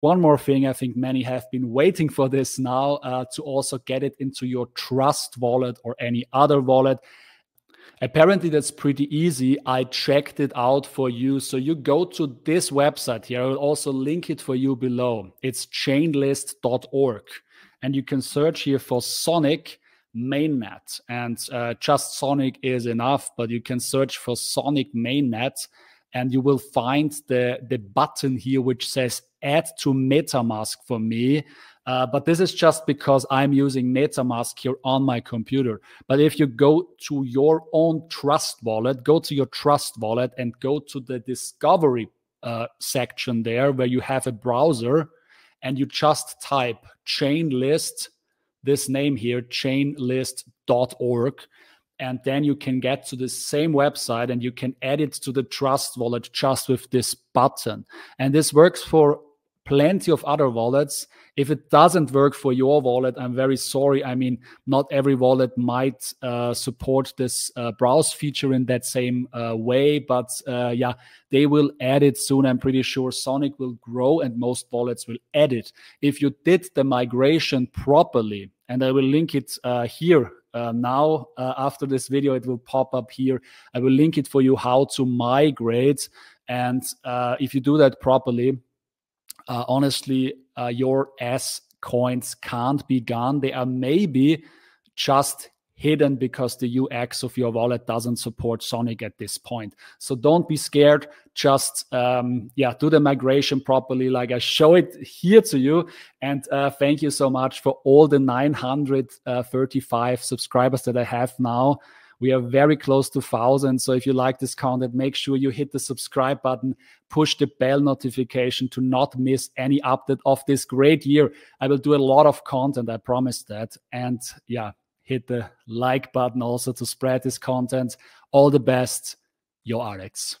one more thing i think many have been waiting for this now uh, to also get it into your trust wallet or any other wallet. Apparently that's pretty easy. I checked it out for you. So you go to this website here. I will also link it for you below. It's chainlist.org and you can search here for sonic mainnet. And uh, just sonic is enough but you can search for sonic mainnet and you will find the the button here which says add to metamask for me. Uh, but this is just because i'm using metamask here on my computer. But if you go to your own trust wallet go to your trust wallet and go to the discovery uh, section there where you have a browser and you just type chain list this name here chainlist.org and then you can get to the same website and you can add it to the trust wallet just with this button. And this works for plenty of other wallets. If it doesn't work for your wallet i'm very sorry. I mean not every wallet might uh, support this uh, browse feature in that same uh, way but uh, yeah they will add it soon. I'm pretty sure sonic will grow and most wallets will add it if you did the migration properly and i will link it uh, here uh, now uh, after this video it will pop up here. I will link it for you how to migrate. And uh, if you do that properly uh, honestly uh, your s coins can't be gone. They are maybe just hidden because the UX of your wallet doesn't support Sonic at this point. So don't be scared. Just um, yeah, do the migration properly, like I show it here to you. And uh, thank you so much for all the 935 subscribers that I have now. We are very close to thousand. So if you like this content, make sure you hit the subscribe button, push the bell notification to not miss any update of this great year. I will do a lot of content. I promise that. And yeah, hit the like button also to spread this content. All the best, your Alex.